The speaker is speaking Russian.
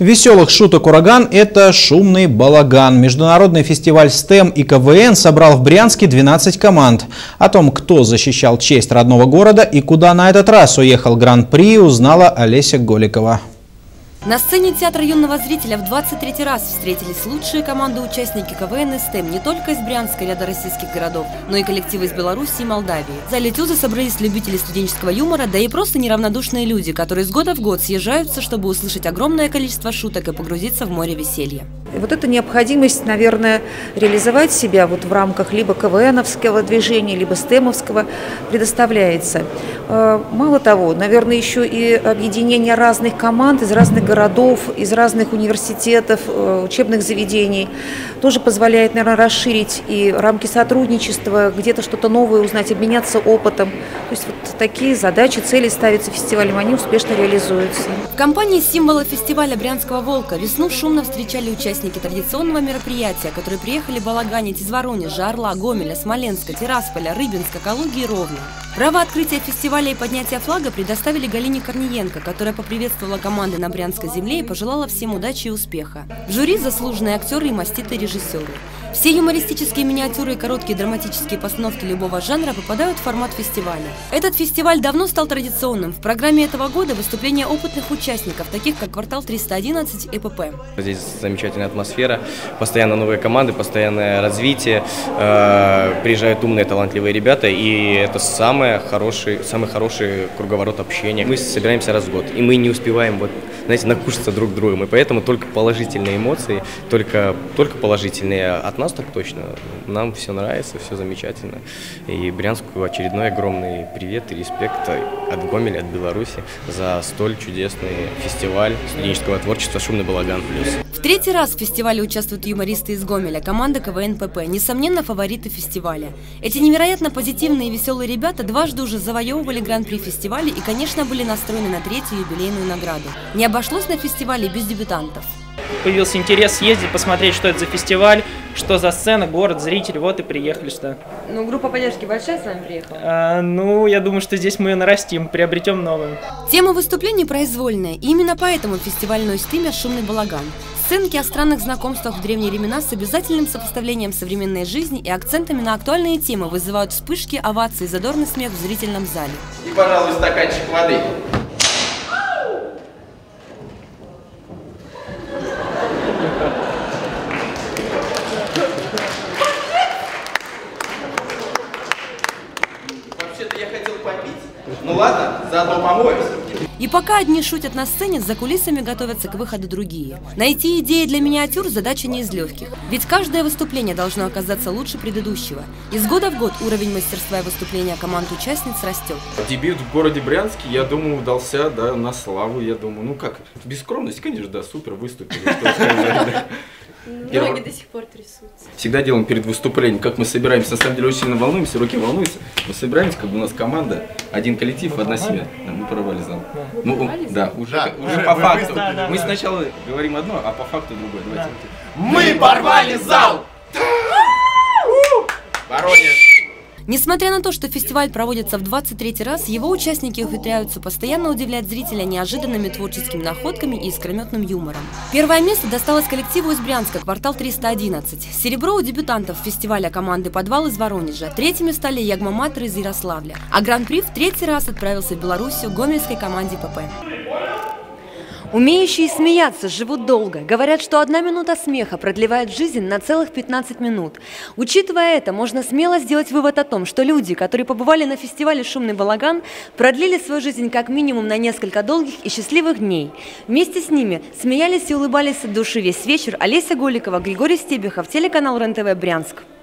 Веселых шуток «Ураган» – это шумный балаган. Международный фестиваль STEM и КВН собрал в Брянске 12 команд. О том, кто защищал честь родного города и куда на этот раз уехал Гран-при, узнала Олеся Голикова. На сцене театра юного зрителя в 23 раз встретились лучшие команды-участники КВН и СТЭМ не только из Брянска и ряда российских городов, но и коллективы из Беларуси и Молдавии. В зале Тюза собрались любители студенческого юмора, да и просто неравнодушные люди, которые с года в год съезжаются, чтобы услышать огромное количество шуток и погрузиться в море веселья. И вот эта необходимость, наверное, реализовать себя вот в рамках либо КВНовского движения, либо СТЭМовского предоставляется. Э, мало того, наверное, еще и объединение разных команд из разных городов, из разных университетов, э, учебных заведений тоже позволяет, наверное, расширить и рамки сотрудничества, где-то что-то новое узнать, обменяться опытом. То есть вот такие задачи, цели ставятся фестивалем, они успешно реализуются. В компании символа фестиваля «Брянского волка» весну шумно встречали участники традиционного мероприятия, которые приехали балаганить из Воронежа, Орла, Гомеля, Смоленска, Тирасполя, Рыбинска, Калуги и Ровно. Право открытия фестиваля и поднятия флага предоставили Галине Корниенко, которая поприветствовала команды на Брянской земле и пожелала всем удачи и успеха. В жюри заслуженные актеры и маститые режиссеры. Все юмористические миниатюры и короткие драматические постановки любого жанра попадают в формат фестиваля. Этот фестиваль давно стал традиционным. В программе этого года выступления опытных участников, таких как «Квартал 311» ЭПП. Здесь замечательная атмосфера, постоянно новые команды, постоянное развитие, э, приезжают умные, талантливые ребята, и это самый хороший, самый хороший круговорот общения. Мы собираемся раз в год, и мы не успеваем вот, знаете, накушаться друг другом, и поэтому только положительные эмоции, только, только положительные от нас так точно. Нам все нравится, все замечательно. И Брянску очередной огромный привет и респект от Гомеля, от Беларуси за столь чудесный фестиваль студенческого творчества «Шумный балаган плюс». Третий раз в фестивале участвуют юмористы из Гомеля, команда КВН ПП, несомненно, фавориты фестиваля. Эти невероятно позитивные и веселые ребята дважды уже завоевывали гран-при фестиваля и, конечно, были настроены на третью юбилейную награду. Не обошлось на фестивале без дебютантов появился интерес съездить, посмотреть, что это за фестиваль, что за сцена, город, зритель, вот и приехали сюда. Ну, группа поддержки большая с вами приехала? А, ну, я думаю, что здесь мы ее нарастим, приобретем новую. Тема выступлений произвольная, и именно поэтому фестиваль носит имя «Шумный балаган». Сценки о странных знакомствах в древние времена с обязательным сопоставлением современной жизни и акцентами на актуальные темы вызывают вспышки, овации и задорный смех в зрительном зале. И, пожалуй, стаканчик воды. Ну ладно, заодно помоюсь. И пока одни шутят на сцене, за кулисами готовятся к выходу другие. Найти идеи для миниатюр – задача не из легких. Ведь каждое выступление должно оказаться лучше предыдущего. Из года в год уровень мастерства и выступления команд участниц растет. Дебют в городе Брянске, я думаю, удался да, на славу. Я думаю, ну как, без скромности, конечно, да, супер выступили. Ноги до сих пор трясутся. Всегда делаем перед выступлением, как мы собираемся, на самом деле очень сильно волнуемся, руки волнуются. Мы собираемся, как бы у нас команда, один коллектив, одна семья. Да, мы порвали зал. Ну, да, уже, да, уже по факту. Да, да, мы сначала говорим одно, а по факту другое. Давайте. Мы порвали зал! Воронеж! Несмотря на то, что фестиваль проводится в 23 раз, его участники ухитряются постоянно удивлять зрителя неожиданными творческими находками и искрометным юмором. Первое место досталось коллективу из Брянска, квартал 311. Серебро у дебютантов фестиваля команды «Подвал» из Воронежа. Третьими стали Ягмаматоры из Ярославля. А гран-при в третий раз отправился в Белоруссию гомельской команде ПП. Умеющие смеяться живут долго. Говорят, что одна минута смеха продлевает жизнь на целых 15 минут. Учитывая это, можно смело сделать вывод о том, что люди, которые побывали на фестивале «Шумный балаган», продлили свою жизнь как минимум на несколько долгих и счастливых дней. Вместе с ними смеялись и улыбались от души весь вечер Олеся Голикова, Григорий Стебехов, телеканал РЕН-ТВ Брянск.